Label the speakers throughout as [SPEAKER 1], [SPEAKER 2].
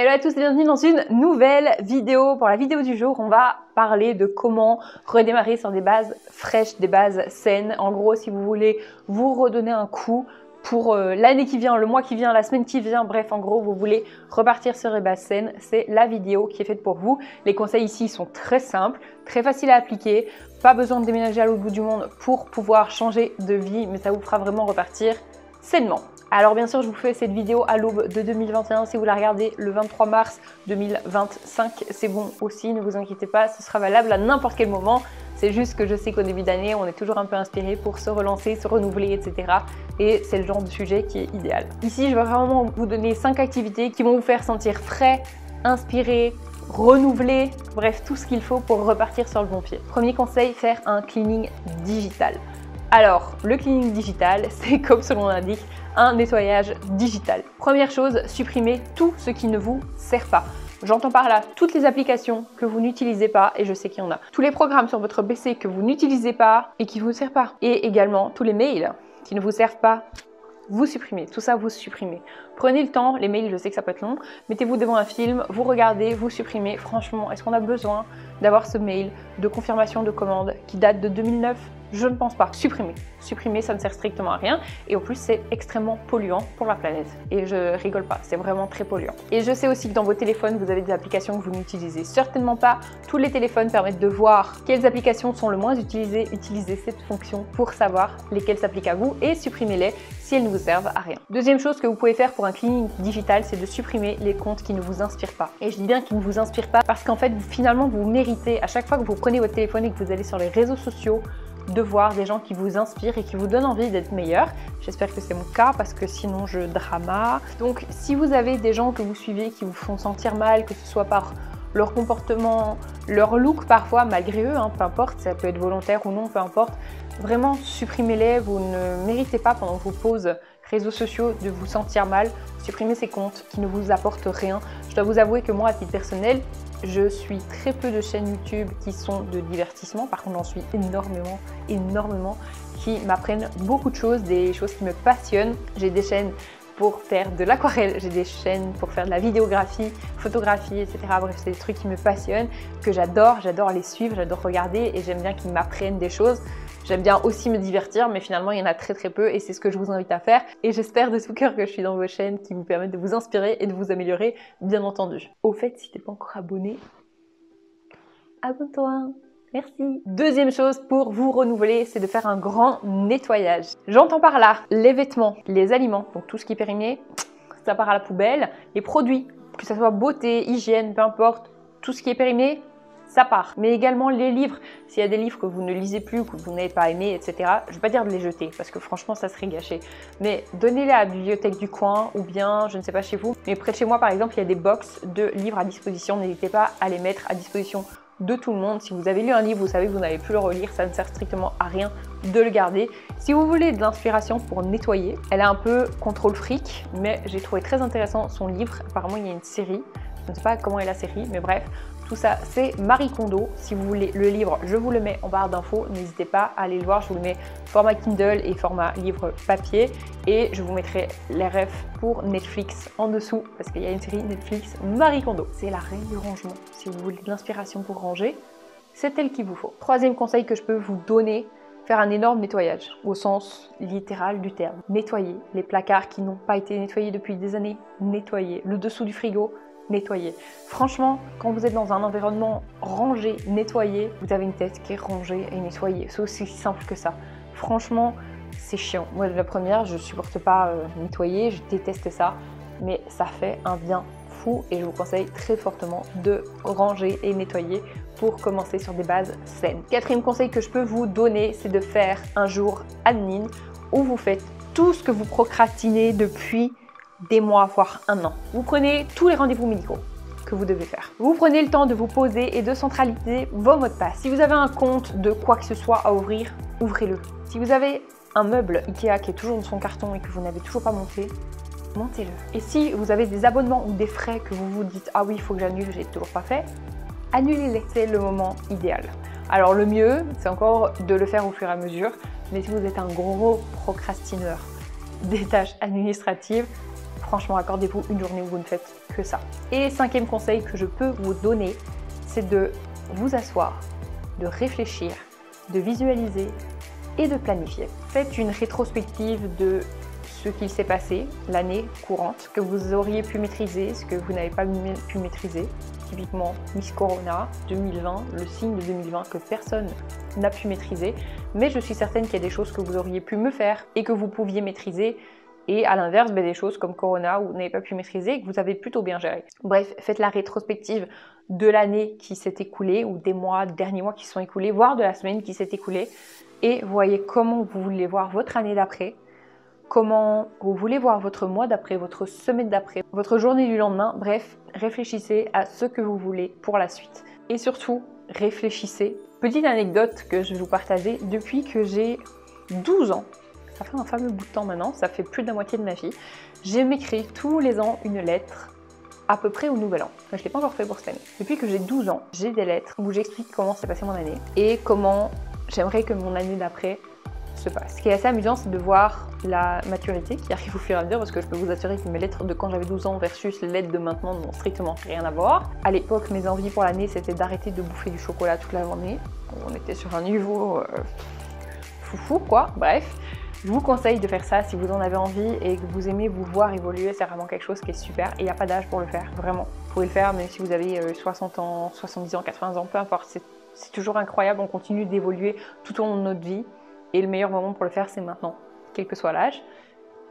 [SPEAKER 1] Hello à tous et bienvenue dans une nouvelle vidéo. Pour la vidéo du jour, on va parler de comment redémarrer sur des bases fraîches, des bases saines. En gros, si vous voulez vous redonner un coup pour euh, l'année qui vient, le mois qui vient, la semaine qui vient, bref, en gros, vous voulez repartir sur des bases saines, c'est la vidéo qui est faite pour vous. Les conseils ici sont très simples, très faciles à appliquer. Pas besoin de déménager à l'autre bout du monde pour pouvoir changer de vie, mais ça vous fera vraiment repartir sainement. Alors bien sûr, je vous fais cette vidéo à l'aube de 2021. Si vous la regardez le 23 mars 2025, c'est bon aussi, ne vous inquiétez pas, ce sera valable à n'importe quel moment. C'est juste que je sais qu'au début d'année, on est toujours un peu inspiré pour se relancer, se renouveler, etc. Et c'est le genre de sujet qui est idéal. Ici, je vais vraiment vous donner 5 activités qui vont vous faire sentir frais, inspiré, renouvelé, bref, tout ce qu'il faut pour repartir sur le bon pied. Premier conseil, faire un cleaning digital. Alors, le cleaning digital, c'est comme nom l'indique, un nettoyage digital. Première chose, supprimez tout ce qui ne vous sert pas. J'entends par là toutes les applications que vous n'utilisez pas, et je sais qu'il y en a. Tous les programmes sur votre PC que vous n'utilisez pas et qui ne vous servent pas. Et également tous les mails qui ne vous servent pas, vous supprimez. Tout ça, vous supprimez. Prenez le temps, les mails, je sais que ça peut être long. Mettez-vous devant un film, vous regardez, vous supprimez. Franchement, est-ce qu'on a besoin d'avoir ce mail de confirmation de commande qui date de 2009 je ne pense pas. Supprimer. Supprimer, ça ne sert strictement à rien. Et au plus, c'est extrêmement polluant pour la planète. Et je rigole pas, c'est vraiment très polluant. Et je sais aussi que dans vos téléphones, vous avez des applications que vous n'utilisez certainement pas. Tous les téléphones permettent de voir quelles applications sont le moins utilisées. Utilisez cette fonction pour savoir lesquelles s'appliquent à vous et supprimez-les si elles ne vous servent à rien. Deuxième chose que vous pouvez faire pour un cleaning digital, c'est de supprimer les comptes qui ne vous inspirent pas. Et je dis bien qu'ils ne vous inspirent pas parce qu'en fait, finalement, vous méritez, à chaque fois que vous prenez votre téléphone et que vous allez sur les réseaux sociaux, de voir des gens qui vous inspirent et qui vous donnent envie d'être meilleur. J'espère que c'est mon cas parce que sinon je drama. Donc si vous avez des gens que vous suivez qui vous font sentir mal, que ce soit par leur comportement, leur look parfois, malgré eux, hein, peu importe, ça peut être volontaire ou non, peu importe, vraiment supprimez-les, vous ne méritez pas pendant vos pauses réseaux sociaux de vous sentir mal, supprimez ces comptes qui ne vous apportent rien. Je dois vous avouer que moi, à titre personnel, je suis très peu de chaînes YouTube qui sont de divertissement. Par contre, j'en suis énormément, énormément qui m'apprennent beaucoup de choses, des choses qui me passionnent. J'ai des chaînes pour faire de l'aquarelle, j'ai des chaînes pour faire de la vidéographie, photographie, etc. Bref, c'est des trucs qui me passionnent, que j'adore, j'adore les suivre, j'adore regarder et j'aime bien qu'ils m'apprennent des choses. J'aime bien aussi me divertir, mais finalement, il y en a très très peu et c'est ce que je vous invite à faire. Et j'espère de tout cœur que je suis dans vos chaînes qui vous permettent de vous inspirer et de vous améliorer, bien entendu. Au fait, si t'es pas encore abonné, abonne-toi Merci. Deuxième chose pour vous renouveler, c'est de faire un grand nettoyage. J'entends par là les vêtements, les aliments, donc tout ce qui est périmé, ça part à la poubelle. Les produits, que ce soit beauté, hygiène, peu importe, tout ce qui est périmé, ça part. Mais également les livres. S'il y a des livres que vous ne lisez plus, que vous n'avez pas aimé, etc., je ne vais pas dire de les jeter parce que franchement ça serait gâché. Mais donnez-les à la bibliothèque du coin ou bien, je ne sais pas chez vous, mais près de chez moi par exemple, il y a des box de livres à disposition. N'hésitez pas à les mettre à disposition de tout le monde. Si vous avez lu un livre, vous savez que vous n'avez plus le relire, ça ne sert strictement à rien de le garder. Si vous voulez de l'inspiration pour nettoyer, elle est un peu contrôle fric, mais j'ai trouvé très intéressant son livre. Apparemment, il y a une série. Je ne sais pas comment est la série, mais bref, tout ça, c'est Marie Kondo. Si vous voulez le livre, je vous le mets en barre d'infos. N'hésitez pas à aller le voir. Je vous le mets format Kindle et format livre papier. Et je vous mettrai les refs pour Netflix en dessous parce qu'il y a une série Netflix Marie Kondo. C'est la reine du rangement. Si vous voulez de l'inspiration pour ranger, c'est elle qu'il vous faut. Troisième conseil que je peux vous donner, faire un énorme nettoyage au sens littéral du terme. Nettoyer les placards qui n'ont pas été nettoyés depuis des années, nettoyer le dessous du frigo, nettoyer. Franchement, quand vous êtes dans un environnement rangé, nettoyé, vous avez une tête qui est rangée et nettoyée. C'est aussi simple que ça. Franchement, c'est chiant. Moi, la première, je supporte pas euh, nettoyer, je déteste ça, mais ça fait un bien fou et je vous conseille très fortement de ranger et nettoyer pour commencer sur des bases saines. Quatrième conseil que je peux vous donner, c'est de faire un jour admin où vous faites tout ce que vous procrastinez depuis des mois, voire un an. Vous prenez tous les rendez-vous médicaux que vous devez faire. Vous prenez le temps de vous poser et de centraliser vos mots de passe. Si vous avez un compte de quoi que ce soit à ouvrir, ouvrez-le. Si vous avez un meuble Ikea qui est toujours dans son carton et que vous n'avez toujours pas monté, montez-le. Et si vous avez des abonnements ou des frais que vous vous dites ah oui, il faut que j'annule, j'ai toujours pas fait, annulez-les. C'est le moment idéal. Alors le mieux, c'est encore de le faire au fur et à mesure, mais si vous êtes un gros procrastineur des tâches administratives, franchement, accordez-vous une journée où vous ne faites que ça. Et cinquième conseil que je peux vous donner, c'est de vous asseoir, de réfléchir, de visualiser et de planifier. Faites une rétrospective de ce qu'il s'est passé l'année courante, que vous auriez pu maîtriser, ce que vous n'avez pas pu maîtriser. Typiquement Miss Corona 2020, le signe de 2020 que personne n'a pu maîtriser. Mais je suis certaine qu'il y a des choses que vous auriez pu me faire et que vous pouviez maîtriser. Et à l'inverse, ben, des choses comme Corona où vous n'avez pas pu maîtriser et que vous avez plutôt bien géré. Bref, faites la rétrospective de l'année qui s'est écoulée ou des mois, des derniers mois qui sont écoulés, voire de la semaine qui s'est écoulée et voyez comment vous voulez voir votre année d'après comment vous voulez voir votre mois d'après, votre semaine d'après, votre journée du lendemain. Bref, réfléchissez à ce que vous voulez pour la suite. Et surtout, réfléchissez. Petite anecdote que je vais vous partager, depuis que j'ai 12 ans, ça fait un fameux bout de temps maintenant, ça fait plus de la moitié de ma vie, j'ai m'écrit tous les ans une lettre à peu près au nouvel an. je ne l'ai pas encore fait pour cette année. Depuis que j'ai 12 ans, j'ai des lettres où j'explique comment s'est passé mon année et comment j'aimerais que mon année d'après ce qui est assez amusant, c'est de voir la maturité qui arrive au fur et à mesure, parce que je peux vous assurer que mes lettres de quand j'avais 12 ans versus les lettres de maintenant n'ont strictement rien à voir. À l'époque, mes envies pour l'année, c'était d'arrêter de bouffer du chocolat toute la journée. On était sur un niveau euh, foufou, quoi. Bref. Je vous conseille de faire ça si vous en avez envie et que vous aimez vous voir évoluer, c'est vraiment quelque chose qui est super et il n'y a pas d'âge pour le faire, vraiment. Vous pouvez le faire même si vous avez 60 euh, ans, 70 ans, 80 ans, peu importe, c'est toujours incroyable, on continue d'évoluer tout au long de notre vie et le meilleur moment pour le faire, c'est maintenant, quel que soit l'âge.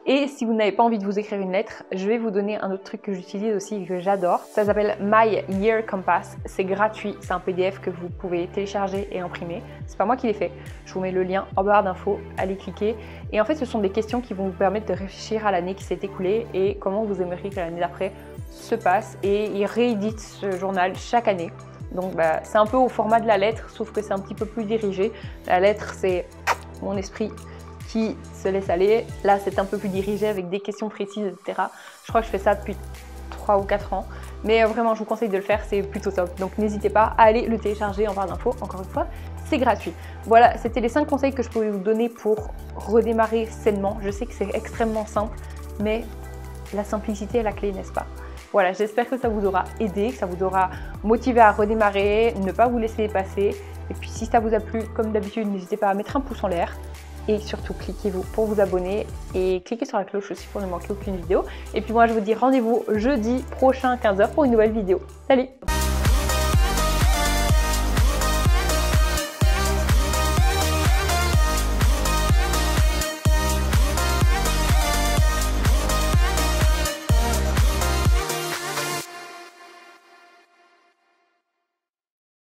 [SPEAKER 1] Et si vous n'avez pas envie de vous écrire une lettre, je vais vous donner un autre truc que j'utilise aussi et que j'adore. Ça s'appelle My Year Compass. C'est gratuit, c'est un PDF que vous pouvez télécharger et imprimer. C'est pas moi qui l'ai fait. Je vous mets le lien en barre d'infos, allez cliquer. Et en fait, ce sont des questions qui vont vous permettre de réfléchir à l'année qui s'est écoulée et comment vous aimeriez que l'année d'après se passe. Et il réédite ce journal chaque année. Donc bah, c'est un peu au format de la lettre, sauf que c'est un petit peu plus dirigé. La lettre, c'est mon esprit qui se laisse aller. Là, c'est un peu plus dirigé avec des questions précises, etc. Je crois que je fais ça depuis 3 ou 4 ans. Mais euh, vraiment, je vous conseille de le faire, c'est plutôt top. Donc n'hésitez pas à aller le télécharger en barre d'infos. Encore une fois, c'est gratuit. Voilà, c'était les 5 conseils que je pouvais vous donner pour redémarrer sainement. Je sais que c'est extrêmement simple, mais la simplicité est la clé, n'est-ce pas? Voilà, j'espère que ça vous aura aidé, que ça vous aura motivé à redémarrer, ne pas vous laisser passer et puis si ça vous a plu, comme d'habitude, n'hésitez pas à mettre un pouce en l'air. Et surtout, cliquez-vous pour vous abonner et cliquez sur la cloche aussi pour ne manquer aucune vidéo. Et puis moi, je vous dis rendez-vous jeudi prochain 15h pour une nouvelle vidéo. Salut